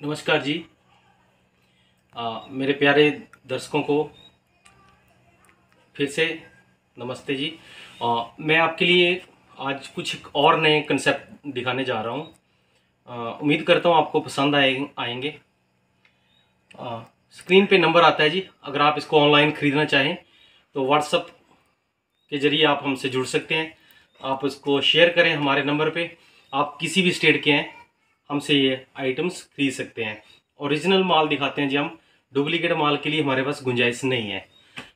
नमस्कार जी। आ, मेरे प्यारे दर्शकों को फिर से नमस्ते जी। आ, मैं आपके लिए आज कुछ और नए कंसेप्ट दिखाने जा रहा हूँ। उम्मीद करता हूँ आपको पसंद आए आएँगे। आ, स्क्रीन पे नंबर आता है जी। अगर आप इसको ऑनलाइन ख़रीदना चाहें तो व्हाट्सअप के ज़रिए आप हमसे जुड़ सकते हैं। आप इसको शेयर करें हमारे नंबर पे। आप किसी भी स्टेट के हैं हमसे ये आइटम्स खरीद सकते हैं। ओरिजिनल माल दिखाते हैं जी हम। डुप्लीकेट माल के लिए हमारे पास गुंजाइश नहीं है।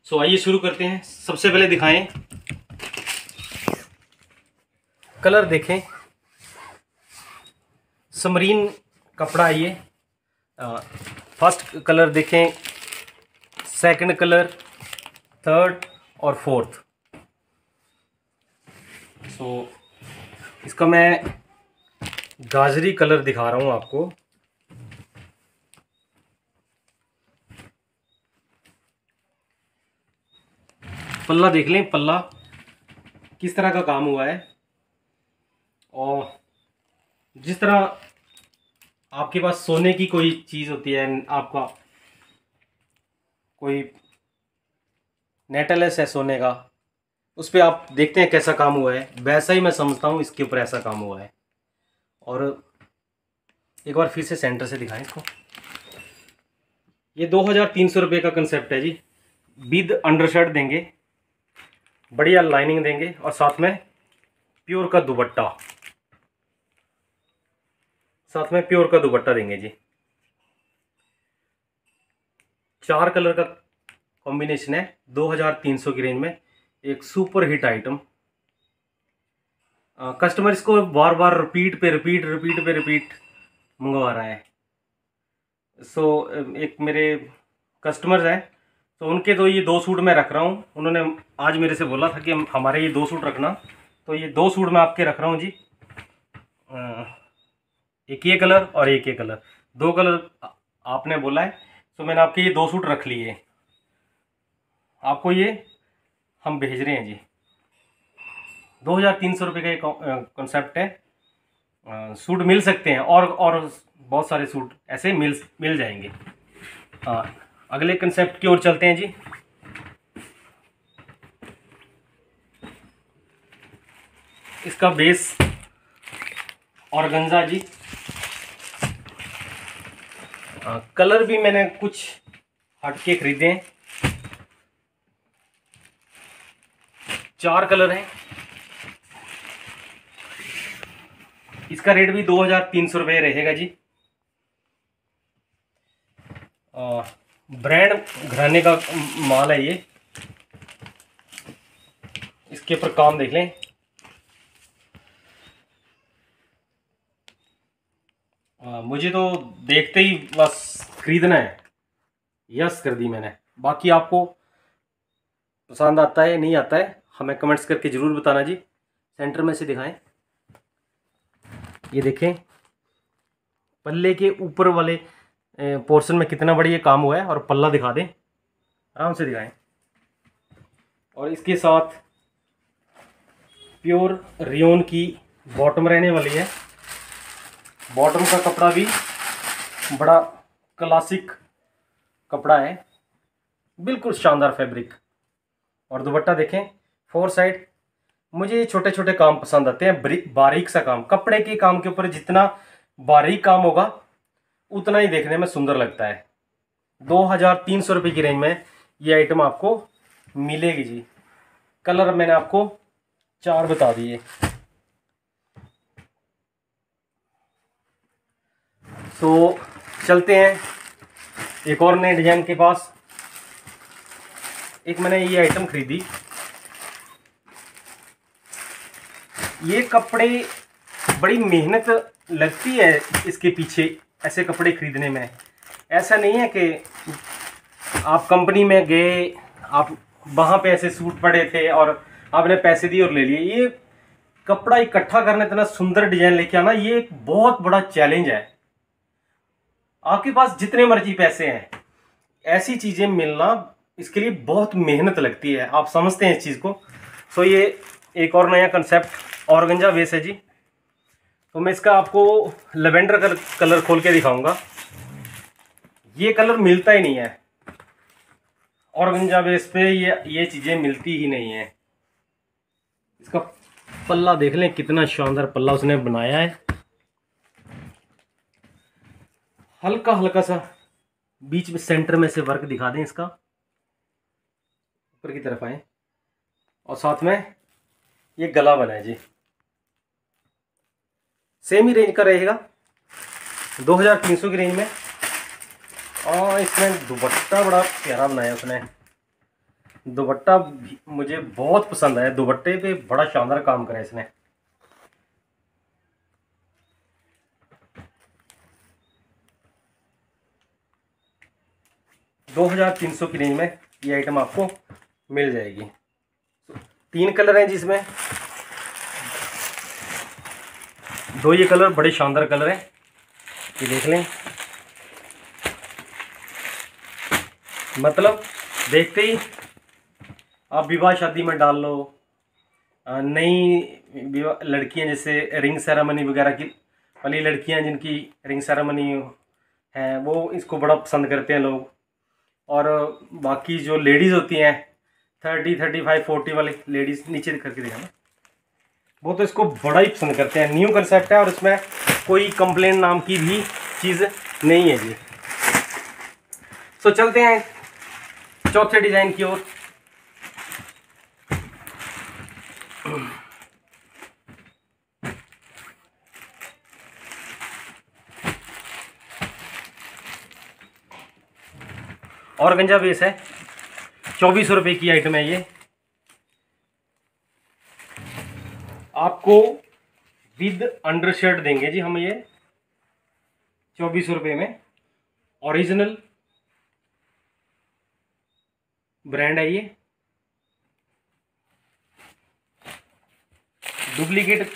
सो आइए शुरू करते हैं। सबसे पहले दिखाएँ। कलर देखें। समरीन कपड़ा ये। फ़र्स्ट कलर देखें। सेकंड कलर थर्ड और फोर्थ सो so, इसका मैं गाजरी कलर दिखा रहा हूँ आपको। पल्ला देख लें, पल्ला किस तरह का काम हुआ है। और जिस तरह आपके पास सोने की कोई चीज़ होती है, आपका कोई नेटलेस है सोने का, उस पर आप देखते हैं कैसा काम हुआ है। वैसा ही मैं समझता हूँ इसके ऊपर ऐसा काम हुआ है। और एक बार फिर से सेंटर से दिखाएँ इसको। ये दो हज़ार तीन सौ रुपये का कंसेप्ट है जी। विद अंडरशर्ट देंगे, बढ़िया लाइनिंग देंगे और साथ में प्योर का दुपट्टा। साथ में प्योर का दुपट्टा देंगे जी। चार कलर का कॉम्बिनेशन है, दो हज़ार तीन सौ की रेंज में एक सुपर हिट आइटम कस्टमर इसको बार बार रिपीट पे रिपीट रिपीट पे रिपीट मंगवा रहा है। सो so, एक मेरे कस्टमर्स हैं तो उनके तो ये दो सूट मैं रख रहा हूँ। उन्होंने आज मेरे से बोला था कि हमारे ये दो सूट रखना। तो ये दो सूट मैं आपके रख रहा हूँ जी। एक ये कलर और एक ये कलर दो कलर आपने बोला है तो मैंने आपके ये दो सूट रख लिए। आपको ये हम भेज रहे हैं जी। दो हज़ार तीन सौ रुपये का कॉन्सेप्ट है। सूट मिल सकते हैं और और बहुत सारे सूट ऐसे मिल मिल जाएँगे। आ, अगले कंसेप्ट की ओर चलते हैं जी। इसका बेस और गंजा जी। आ, कलर भी मैंने कुछ हटके खरीदे हैं। चार कलर हैं। इसका रेट भी दो हज़ार तीन सौ रुपये रहेगा जी। ब्रांड घराने का माल है ये। इसके ऊपर काम देख लें। आ, मुझे तो देखते ही बस खरीदना है। यस कर दी मैंने। बाकी आपको पसंद आता है नहीं आता है हमें कमेंट्स करके ज़रूर बताना जी। सेंटर में से दिखाएँ। ये देखें। पल्ले के ऊपर वाले पोर्शन में कितना बड़ी ये काम हुआ है, और पल्ला दिखा दें। आराम से दिखाएँ। और इसके साथ प्योर रियोन की बॉटम रहने वाली है। बॉटम का कपड़ा भी बड़ा क्लासिक कपड़ा है। बिल्कुल शानदार फैब्रिक और दुपट्टा देखें फोर साइड मुझे ये छोटे छोटे काम पसंद आते हैं बारीक सा काम। कपड़े के काम के ऊपर जितना बारीक काम होगा, उतना ही देखने में सुंदर लगता है। दो हज़ार तीन सौ रुपये की रेंज में ये आइटम आपको मिलेगी जी। कलर मैंने आपको चार बता दिए। तो चलते हैं। एक और नए डिज़ाइन के पास। एक मैंने ये आइटम खरीदी। ये कपड़े बड़ी मेहनत लगती है इसके पीछे, ऐसे कपड़े खरीदने में। ऐसा नहीं है कि आप कंपनी में गए, आप वहाँ पे ऐसे सूट पड़े थे और आपने पैसे दिए और ले लिए। ये कपड़ा इकट्ठा करना इतना सुंदर डिज़ाइन लेके आना, ये एक बहुत बड़ा चैलेंज है। आपके पास जितने मर्ज़ी पैसे हैं, ऐसी चीज़ें मिलना इसके लिए बहुत मेहनत लगती है। आप समझते हैं इस चीज़ को। सो ये एक और नया कंसेप्ट ऑर्गंजा बेस है जी। तो मैं इसका आपको लेवेंडर कलर खोल के दिखाऊँगा। ये कलर मिलता ही नहीं है। और बेस पे ये ये चीज़ें मिलती ही नहीं है। इसका पल्ला देख लें, कितना शानदार पल्ला उसने बनाया है। हल्का हल्का सा बीच में सेंटर में से वर्क दिखा दें इसका। ऊपर की तरफ़ आए। और साथ में ये गला बना है जी। सेम ही रेंज का रहेगा। 2300 की रेंज में। और इसमें दुपट्टा बड़ा प्यारा बनाया उसने। दुपट्टा मुझे बहुत पसंद आया। दुपट्टे पे बड़ा शानदार काम करा इसने। दो हज़ार तीन सौ की रेंज में ये आइटम आपको मिल जाएगी। तीन कलर हैं जिसमें। दो ये कलर, बड़े शानदार कलर हैं। ये देख लें। मतलब देखते ही आप विवाह शादी में डाल लो। नई विवाह, लड़कियाँ जैसे रिंग सेरेमनी वगैरह की वाली लड़कियाँ जिनकी रिंग सेरेमनी है, वो इसको बड़ा पसंद करते हैं लोग। और बाकी जो लेडीज़ होती हैं थर्टी थर्टी फाइव फोर्टी वाली लेडीज़ नीचे करके देखा ना। वो तो इसको बड़ा ही पसंद करते हैं। न्यू कंसेप्ट है और इसमें कोई कंप्लेन नाम की भी चीज़ नहीं है जी। सो चलते हैं चौथे डिज़ाइन की ओर। और गंजा बेस है। चौबीस सौ रुपये की आइटम है ये। आपको विद अंडर शर्ट देंगे जी हम ये चौबीस सौ रुपये में। ओरिजिनल ब्रांड है ये। डुप्लीकेट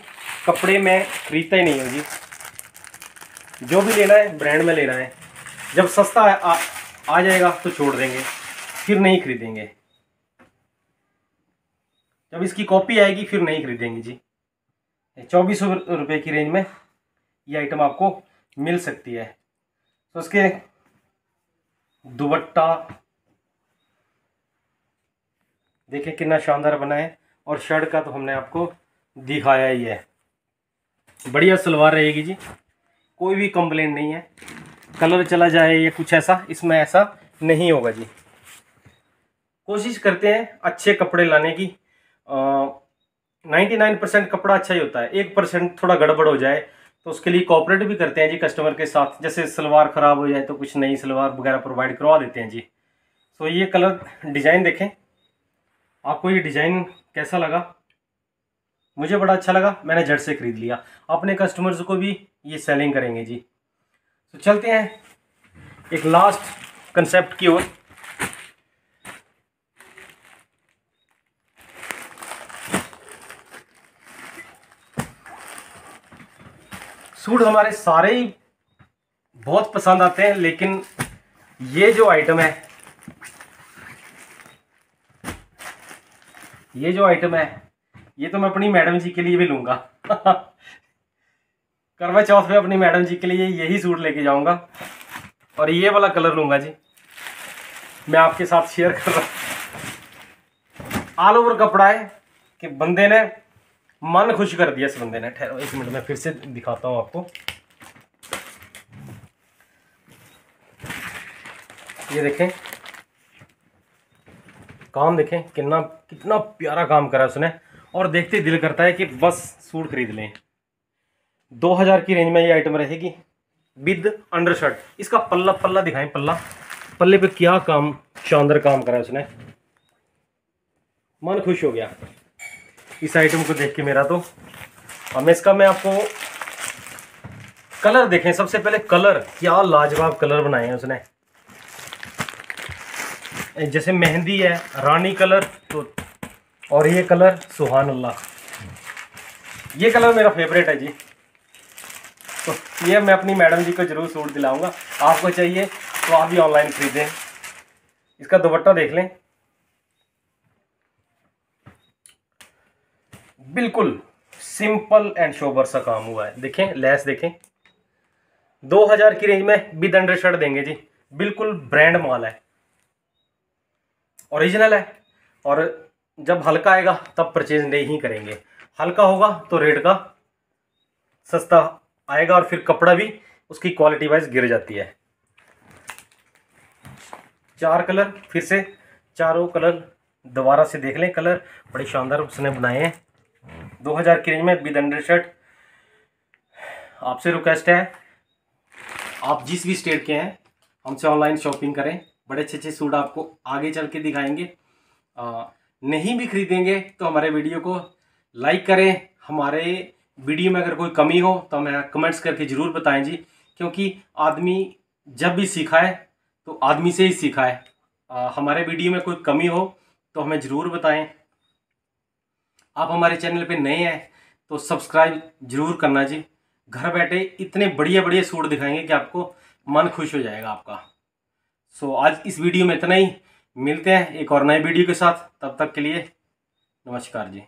कपड़े में खरीदता ही नहीं हूँ जी। जो भी लेना है ब्रांड में लेना है। जब सस्ता आ, आ जाएगा तो छोड़ देंगे। फिर नहीं खरीदेंगे। जब इसकी कॉपी आएगी, फिर नहीं खरीदेंगे जी। चौबीस सौ रुपये की रेंज में ये आइटम आपको मिल सकती है। तो उसके दुबट्टा, देखिए कितना शानदार बना है, और शर्ट का तो हमने आपको दिखाया ही है। बढ़िया सलवार रहेगी जी। कोई भी कंप्लेंट नहीं है। कलर चला जाए या कुछ ऐसा, इसमें ऐसा नहीं होगा जी। कोशिश करते हैं अच्छे कपड़े लाने की। नाइन्टी नाइन परसेंट कपड़ा अच्छा ही होता है। एक परसेंट थोड़ा गड़बड़ हो जाए तो उसके लिए कॉपरेट भी करते हैं जी कस्टमर के साथ। जैसे सलवार ख़राब हो जाए तो कुछ नई सलवार वगैरह प्रोवाइड करवा देते हैं जी। सो ये कलर डिज़ाइन देखें। आपको ये डिज़ाइन कैसा लगा? मुझे बड़ा अच्छा लगा। मैंने झट से ख़रीद लिया। अपने कस्टमर्स को भी ये सेलिंग करेंगे जी। तो चलते हैं एक लास्ट कंसेप्ट की ओर। सूट हमारे सारे ही बहुत पसंद आते हैं, लेकिन ये जो आइटम है, ये जो आइटम है, ये तो मैं अपनी मैडम जी के लिए भी लूँगा। करवा चौथ पे अपनी मैडम जी के लिए यही सूट लेके जाऊँगा। और ये वाला कलर लूँगा जी। मैं आपके साथ शेयर कर रहा हूँ। ऑल ओवर कपड़ा है कि बंदे ने मन खुश कर दिया इस बंदे ने। ठहरो, एक मिनट, में फिर से दिखाता हूँ आपको। ये देखें। काम देखें, कितना कितना प्यारा काम करा उसने। और देखते दिल करता है कि बस सूट खरीद लें। दो हज़ार की रेंज में ये आइटम रहेगी। विद अंडर शर्ट इसका पल्ला पल्ला दिखाएँ, पल्ला। पल्ले पे क्या काम, शानदार काम करा उसने। मन खुश हो गया। इस आइटम को देख के मेरा तो। और मैं इसका मैं आपको कलर देखें। सबसे पहले कलर क्या लाजवाब कलर बनाए हैं उसने। जैसे मेहंदी है, रानी कलर तो और ये कलर सुहान अल्लाह ये कलर मेरा फेवरेट है जी। तो ये मैं अपनी मैडम जी को ज़रूर सूट दिलाऊँगा। आपको चाहिए तो आप भी ऑनलाइन खरीदें। इसका दुपट्टा देख लें। बिल्कुल सिंपल एंड शोबर सा काम हुआ है। देखें, लेस देखें। 2000 की रेंज में विद अंडर शर्ट देंगे जी। बिल्कुल ब्रांड माल है। ओरिजिनल है। और जब हल्का आएगा, तब परचेज नहीं करेंगे। हल्का होगा तो रेट का सस्ता आएगा और फिर कपड़ा भी उसकी क्वालिटी वाइज गिर जाती है। चार कलर, फिर से चारों कलर दोबारा से देख लें। कलर बड़े शानदार उसने बनाए हैं। दो हज़ार की रेंज में विद अंडर शर्ट। आपसे रिक्वेस्ट है। आप जिस भी स्टेट के हैं हमसे ऑनलाइन शॉपिंग करें। बड़े अच्छे अच्छे सूट आपको आगे चल के दिखाएँगे। आ, नहीं भी खरीदेंगे तो हमारे वीडियो को लाइक करें। हमारे वीडियो में अगर कोई कमी हो तो हमें कमेंट्स करके ज़रूर बताएँ जी। क्योंकि आदमी जब भी सीखा है तो आदमी से ही सीखा है आ, हमारे वीडियो में कोई कमी हो तो हमें ज़रूर बताएँ। आप हमारे चैनल पे नए हैं तो सब्सक्राइब ज़रूर करना जी। घर बैठे इतने बढ़िया बढ़िया सूट दिखाएँगे कि आपको मन खुश हो जाएगा आपका। सो आज इस वीडियो में इतना ही। मिलते हैं एक और नए वीडियो के साथ। तब तक के लिए नमस्कार जी।